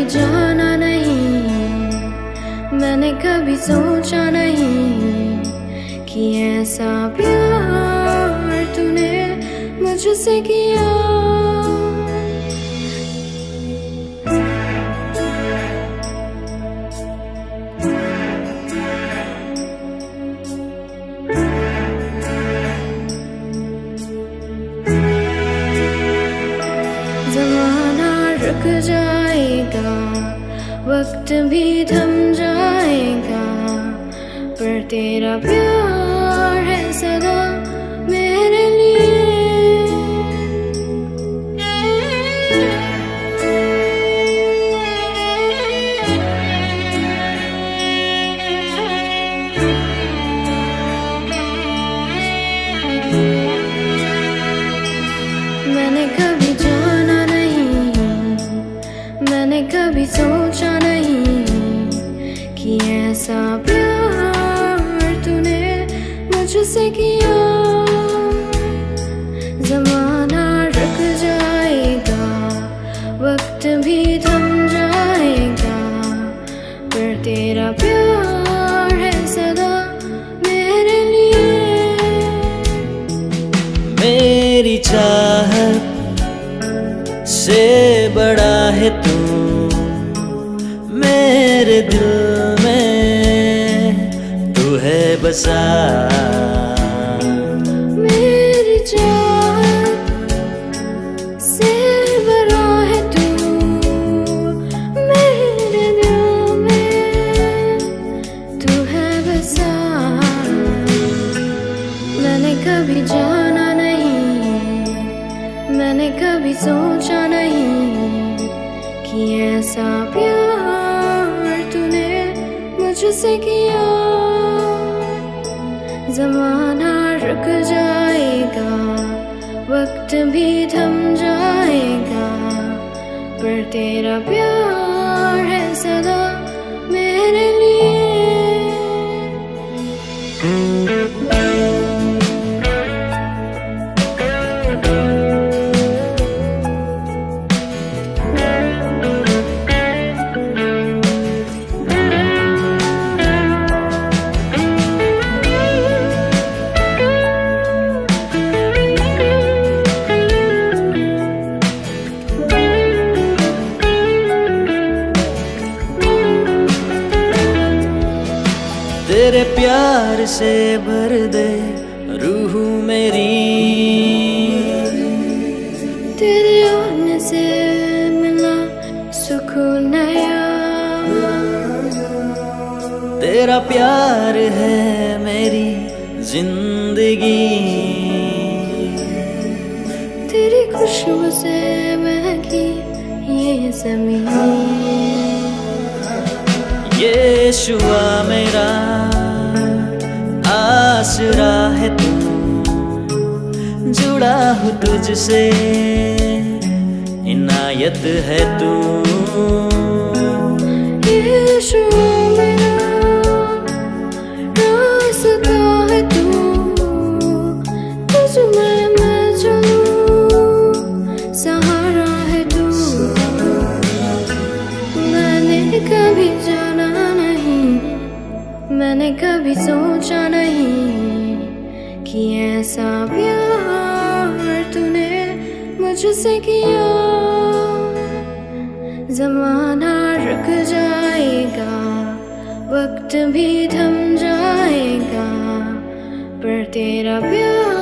कभी जाना नहीं। मैंने कभी सोचा नहीं कि ऐसा प्यार तूने मुझसे किया। जमाना रुक जाएगा वक्त भी थम जाएगा पर तेरा प्यार जमाना रुक जाएगा, वक्त भी थम जाएगा पर तेरा प्यार है सदा मेरे लिए। मेरी चाहत बड़ा है तू, मेरे दिल में तू है बसा। कभी जाना नहीं। मैंने कभी सोचा नहीं कि ऐसा प्यार तूने मुझसे किया। जमाना रुक जाएगा, वक्त भी थम जाएगा, पर तेरा प्यार है सदा। तेरे प्यार से भर दे रूह मेरी। तेरे आने से मिला सुकून नया। तेरा प्यार है मेरी ज़िंदगी। तेरी खुशबू से महकी ये ज़मीन। ये शुआ मेरा आसरा है तू। जुड़ा हूँ तुझसे इनायत है तू। यीशु मैंने कभी सोचा नहीं कि ऐसा प्यार तूने मुझसे किया। जमाना रुक जाएगा, वक्त भी थम जाएगा, पर तेरा प्यार